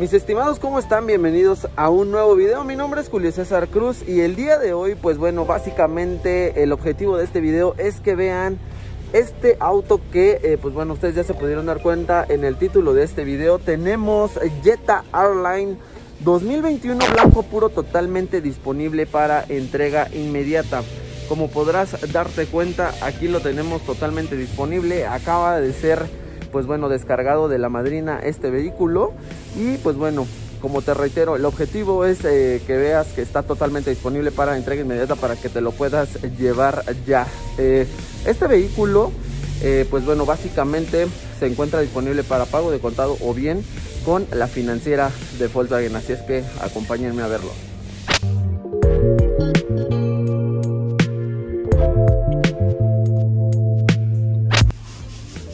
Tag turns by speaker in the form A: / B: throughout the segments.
A: Mis estimados, ¿cómo están? Bienvenidos a un nuevo video. Mi nombre es Julio César Cruz y el día de hoy, pues bueno, básicamente el objetivo de este video es que vean este auto que, eh, pues bueno, ustedes ya se pudieron dar cuenta en el título de este video. Tenemos Jetta Airline 2021 blanco puro totalmente disponible para entrega inmediata. Como podrás darte cuenta, aquí lo tenemos totalmente disponible. Acaba de ser pues bueno, descargado de la madrina este vehículo. Y pues bueno, como te reitero, el objetivo es eh, que veas que está totalmente disponible para entrega inmediata para que te lo puedas llevar ya. Eh, este vehículo, eh, pues bueno, básicamente se encuentra disponible para pago de contado o bien con la financiera de Volkswagen. Así es que acompáñenme a verlo.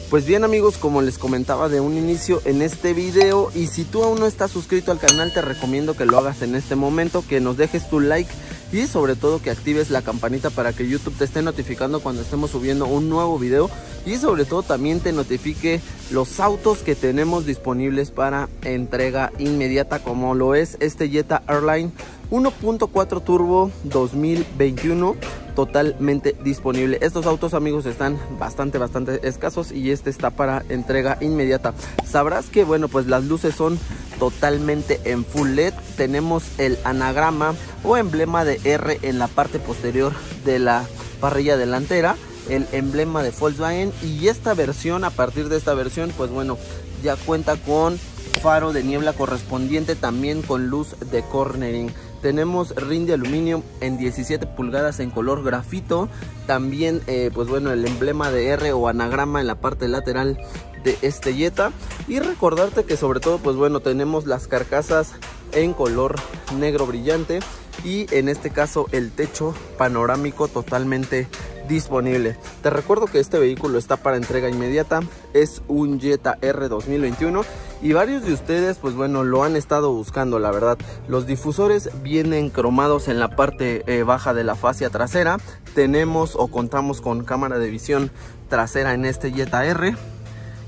A: Pues bien amigos, como les comentaba de un inicio en este video y si tú aún no estás suscrito al canal te recomiendo que lo hagas en este momento, que nos dejes tu like y sobre todo que actives la campanita para que YouTube te esté notificando cuando estemos subiendo un nuevo video y sobre todo también te notifique los autos que tenemos disponibles para entrega inmediata como lo es este Jetta Airline 1.4 Turbo 2021 totalmente disponible. Estos autos amigos están bastante bastante escasos y este está para entrega inmediata. Sabrás que bueno pues las luces son totalmente en full LED. Tenemos el anagrama o emblema de R en la parte posterior de la parrilla delantera el emblema de Volkswagen y esta versión a partir de esta versión pues bueno ya cuenta con faro de niebla correspondiente también con luz de cornering tenemos ring de aluminio en 17 pulgadas en color grafito. También, eh, pues bueno, el emblema de R o anagrama en la parte lateral de este Jetta. Y recordarte que sobre todo, pues bueno, tenemos las carcasas en color negro brillante. Y en este caso el techo panorámico totalmente disponible. Te recuerdo que este vehículo está para entrega inmediata, es un Jetta R 2021 y varios de ustedes pues bueno lo han estado buscando la verdad. Los difusores vienen cromados en la parte eh, baja de la fascia trasera, tenemos o contamos con cámara de visión trasera en este Jetta R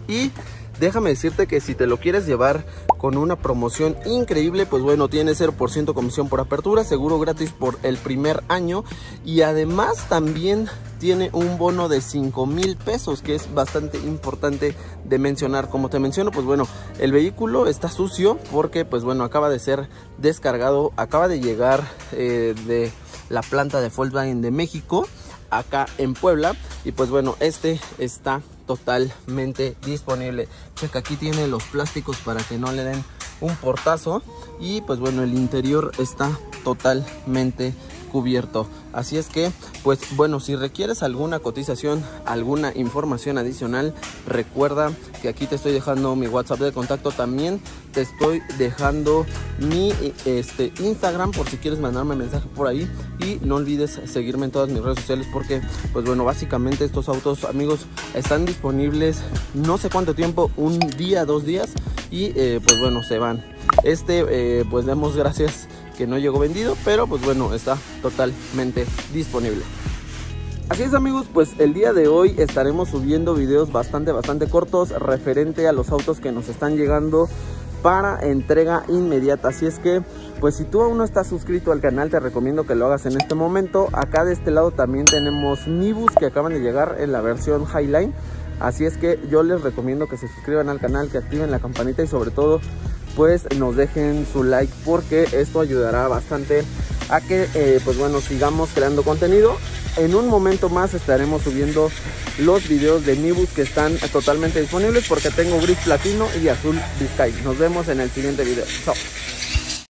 A: y déjame decirte que si te lo quieres llevar con una promoción increíble, pues bueno, tiene 0% comisión por apertura, seguro gratis por el primer año y además también tiene un bono de 5 mil pesos que es bastante importante de mencionar. Como te menciono, pues bueno, el vehículo está sucio porque pues bueno, acaba de ser descargado, acaba de llegar eh, de la planta de Volkswagen de México acá en Puebla y pues bueno este está totalmente disponible. Checa aquí tiene los plásticos para que no le den un portazo. Y pues bueno el interior está totalmente cubierto. Así es que pues bueno si requieres alguna cotización alguna información adicional recuerda que aquí te estoy dejando mi whatsapp de contacto. También te estoy dejando mi este instagram por si quieres mandarme mensaje por ahí. Y no olvides seguirme en todas mis redes sociales porque pues bueno básicamente estos autos amigos están disponibles no sé cuánto tiempo un día dos días. Y eh, pues bueno se van. Este eh, pues demos gracias que no llegó vendido, pero pues bueno, está totalmente disponible. Así es amigos, pues el día de hoy estaremos subiendo videos bastante, bastante cortos referente a los autos que nos están llegando para entrega inmediata. Así es que, pues si tú aún no estás suscrito al canal, te recomiendo que lo hagas en este momento. Acá de este lado también tenemos Nibus que acaban de llegar en la versión Highline. Así es que yo les recomiendo que se suscriban al canal, que activen la campanita y sobre todo pues nos dejen su like porque esto ayudará bastante a que eh, pues bueno sigamos creando contenido en un momento más estaremos subiendo los videos de Nibus que están totalmente disponibles porque tengo gris platino y azul Biscay nos vemos en el siguiente video. Chao